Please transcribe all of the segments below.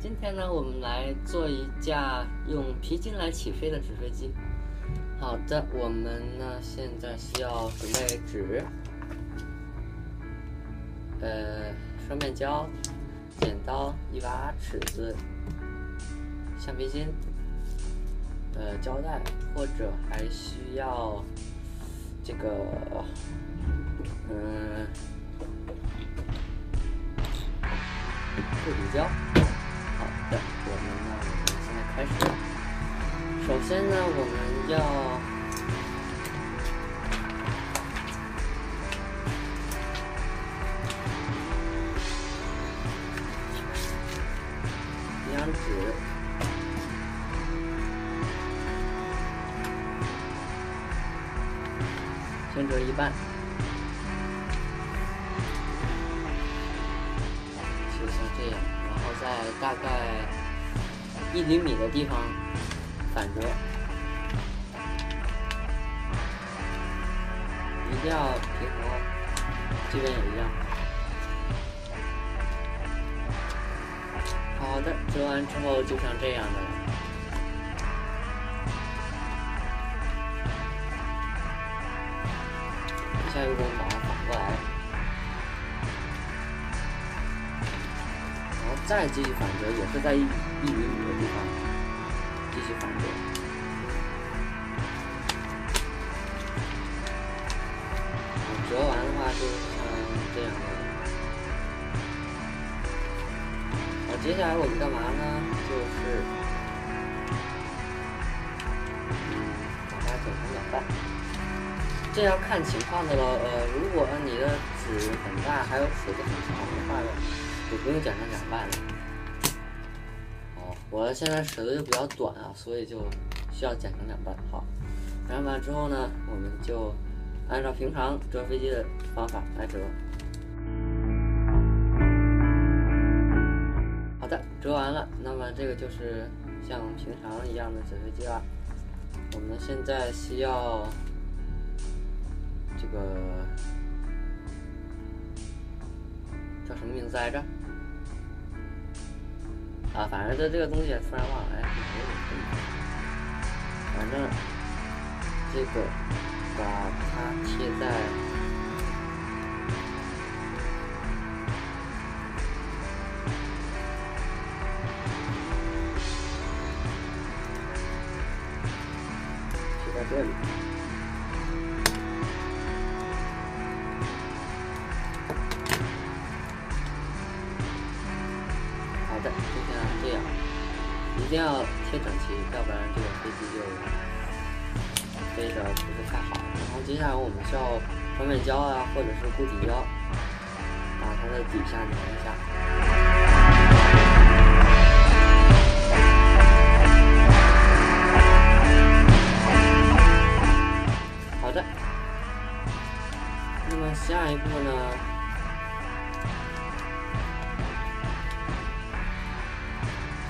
今天呢，我们来做一架用皮筋来起飞的纸飞机。好的，我们呢现在需要准备纸，呃，双面胶、剪刀、一把尺子、橡皮筋、呃胶带，或者还需要这个，嗯，固体胶。好的，我们呢，我们现在开始。首先呢，我们要一张纸，先折一半，在大概一厘米的地方反折，一定要平衡，这边也一样。好的，折完之后就像这样的了。下一步我再继续反折，也是在一一厘米的地方继续反折。折完的话就像这样的。好，接下来我们干嘛呢？就是，嗯，把它剪成两半。这要看情况的喽。呃，如果你的纸很大，还有尺子很长的话呢，就不用剪成两半了。哦，我现在尺子就比较短啊，所以就需要剪成两半。好，剪完之后呢，我们就按照平常折飞机的方法来折。好的，折完了，那么这个就是像平常一样的纸飞机了。我们现在需要这个叫什么名字来着？啊，反正这这个东西突然忘了，哎，反正这个把它贴在贴在这里。就像这样，一定要贴整齐，要不然这个飞机就飞的不是太好。然后接下来我们需要双面胶啊，或者是固体胶，把它的底下粘一下。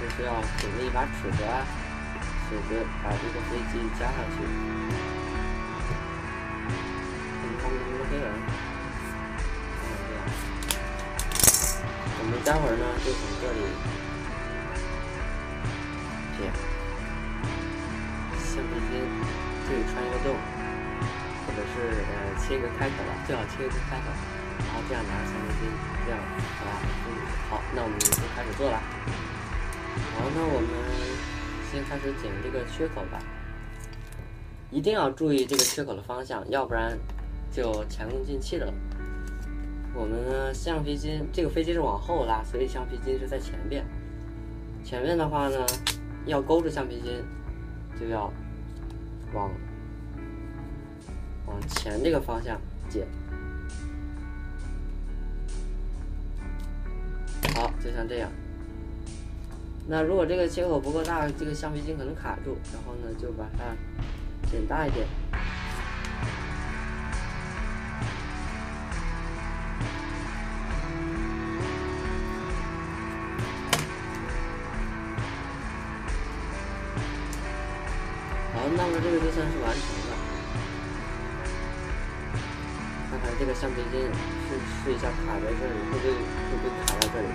就是要准备一把尺子啊，尺子把这个飞机加上去。看他们能不能飞人？这样。我们待会儿呢就从这里，这样，橡皮筋这里穿一个洞，或者是呃切一个开口吧，最好切一个开口，然后这样拿橡皮筋，这样好吧，嗯。好，那我们就开始做了。好，那我们先开始剪这个缺口吧。一定要注意这个缺口的方向，要不然就前功尽弃了。我们呢，橡皮筋这个飞机是往后拉，所以橡皮筋是在前边。前面的话呢，要勾住橡皮筋，就要往往前这个方向剪。好，就像这样。那如果这个切口不够大，这个橡皮筋可能卡住，然后呢就把它剪大一点。好，那么这个就算是完成了。看看这个橡皮筋试试一下卡在这里，会不会会不会卡在这里？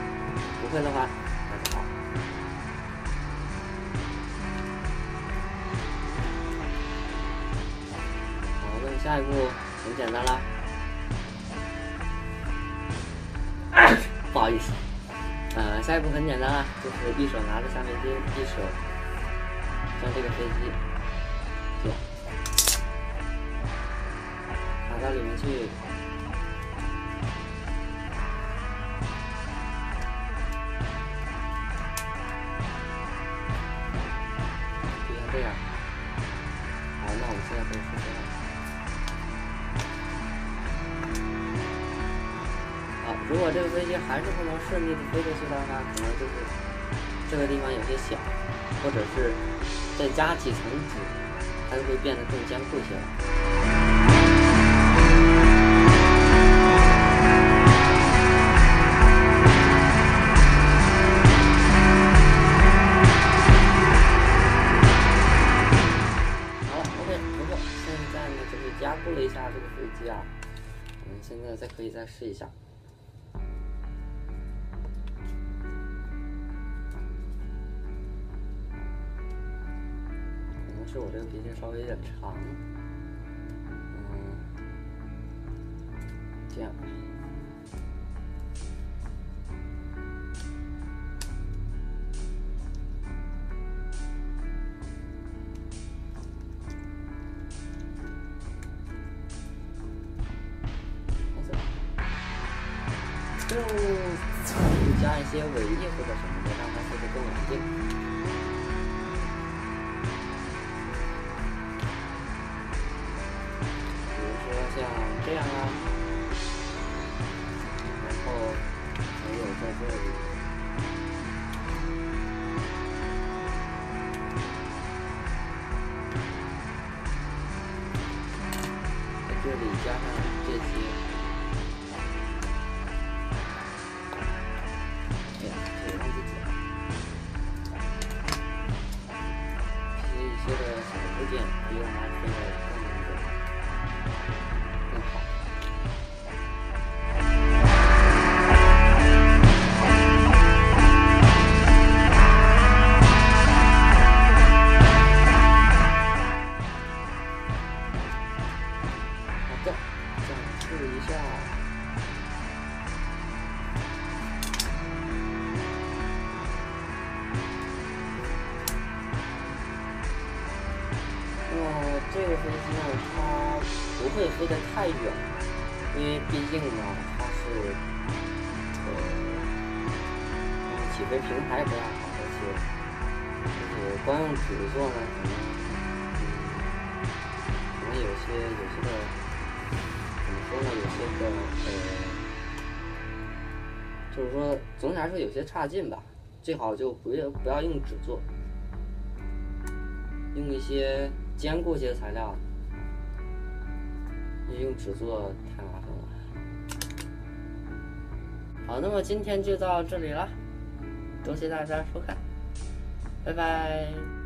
不会的话，下一步很简单啦，不好意思，呃，下一步很简单啦，就是一手拿着橡皮筋，一手将这个飞机。打到里面去。如果这个飞机还是不能顺利的飞过去的话，可能就是这个地方有些小，或者是再加几层纸，它就会变得更坚固些了。是我这个鼻尖稍微有点长，嗯，这样，就加一些尾翼或者什么的，让它飞得更稳定。这样啊，然后还有在这里，在这里加上那这个飞机呢，它不会飞得太远，因为毕竟呢，它是呃起飞平台不太好，而且就是光用纸做呢，可能可能有些有些的怎么说呢？有些的呃，就是说总体来说有些差劲吧，最好就不要不要用纸做，用一些。坚固些材料，你用纸做太麻烦了。好，那么今天就到这里了，多谢大家收看，拜拜。